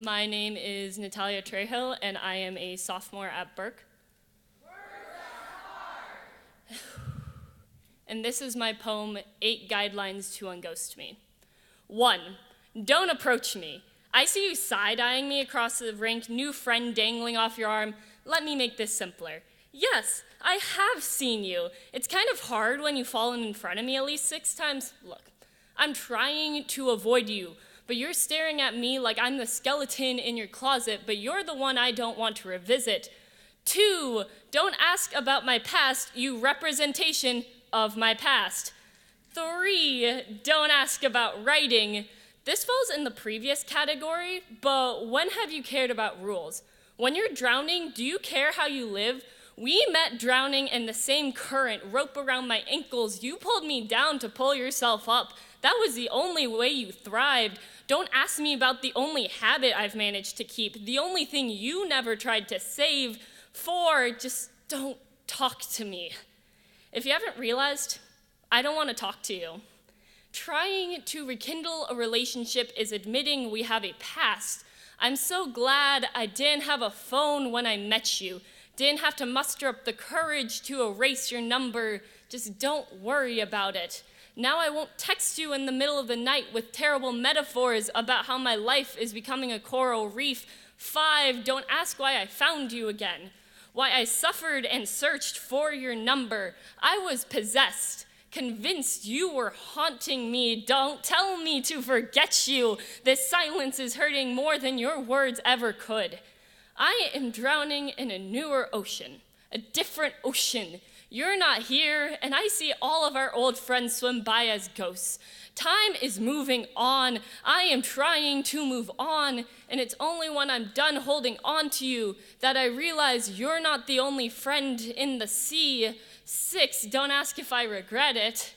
My name is Natalia Trejo, and I am a sophomore at Burke. and this is my poem, Eight Guidelines to Unghost Me. One, don't approach me. I see you side eyeing me across the rink, new friend dangling off your arm. Let me make this simpler. Yes, I have seen you. It's kind of hard when you've fallen in front of me at least six times. Look, I'm trying to avoid you, but you're staring at me like I'm the skeleton in your closet, but you're the one I don't want to revisit. Two, don't ask about my past, you representation of my past. Three, don't ask about writing. This falls in the previous category, but when have you cared about rules? When you're drowning, do you care how you live? We met drowning in the same current, rope around my ankles. You pulled me down to pull yourself up. That was the only way you thrived. Don't ask me about the only habit I've managed to keep, the only thing you never tried to save. Four, just don't talk to me. If you haven't realized, I don't want to talk to you. Trying to rekindle a relationship is admitting we have a past. I'm so glad I didn't have a phone when I met you didn't have to muster up the courage to erase your number. Just don't worry about it. Now I won't text you in the middle of the night with terrible metaphors about how my life is becoming a coral reef. Five, don't ask why I found you again. Why I suffered and searched for your number. I was possessed, convinced you were haunting me. Don't tell me to forget you. This silence is hurting more than your words ever could. I am drowning in a newer ocean, a different ocean. You're not here, and I see all of our old friends swim by as ghosts. Time is moving on. I am trying to move on, and it's only when I'm done holding on to you that I realize you're not the only friend in the sea. Six, don't ask if I regret it.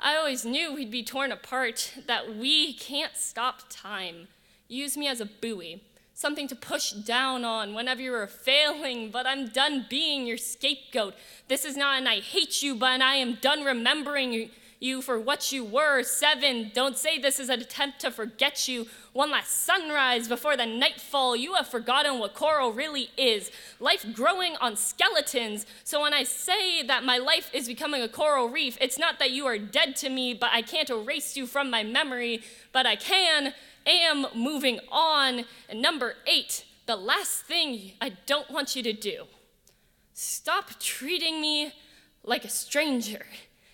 I always knew we'd be torn apart, that we can't stop time. Use me as a buoy something to push down on whenever you are failing, but I'm done being your scapegoat. This is not an I hate you, but I am done remembering you for what you were. Seven, don't say this is an attempt to forget you. One last sunrise before the nightfall, you have forgotten what coral really is. Life growing on skeletons. So when I say that my life is becoming a coral reef, it's not that you are dead to me, but I can't erase you from my memory, but I can am moving on. And number eight, the last thing I don't want you to do stop treating me like a stranger.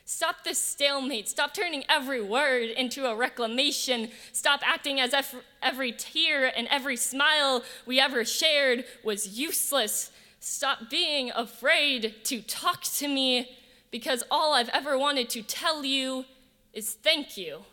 Stop this stalemate. Stop turning every word into a reclamation. Stop acting as if every tear and every smile we ever shared was useless. Stop being afraid to talk to me because all I've ever wanted to tell you is thank you.